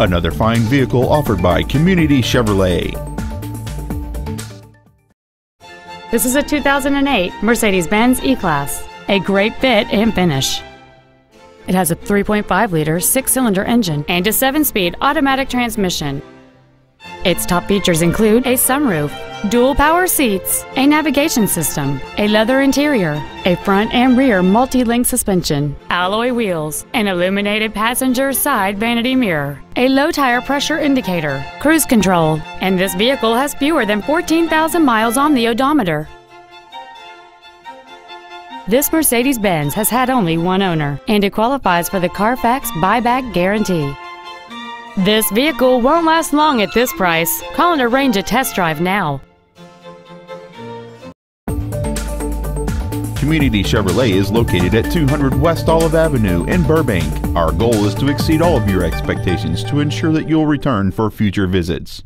Another fine vehicle offered by Community Chevrolet. This is a 2008 Mercedes-Benz E-Class, a great fit and finish. It has a 3.5-liter six-cylinder engine and a seven-speed automatic transmission. Its top features include a sunroof, dual power seats, a navigation system, a leather interior, a front and rear multi-link suspension, alloy wheels, an illuminated passenger side vanity mirror, a low tire pressure indicator, cruise control, and this vehicle has fewer than 14,000 miles on the odometer. This Mercedes-Benz has had only one owner, and it qualifies for the Carfax buyback guarantee. This vehicle won't last long at this price. Call and arrange a test drive now. Community Chevrolet is located at 200 West Olive Avenue in Burbank. Our goal is to exceed all of your expectations to ensure that you'll return for future visits.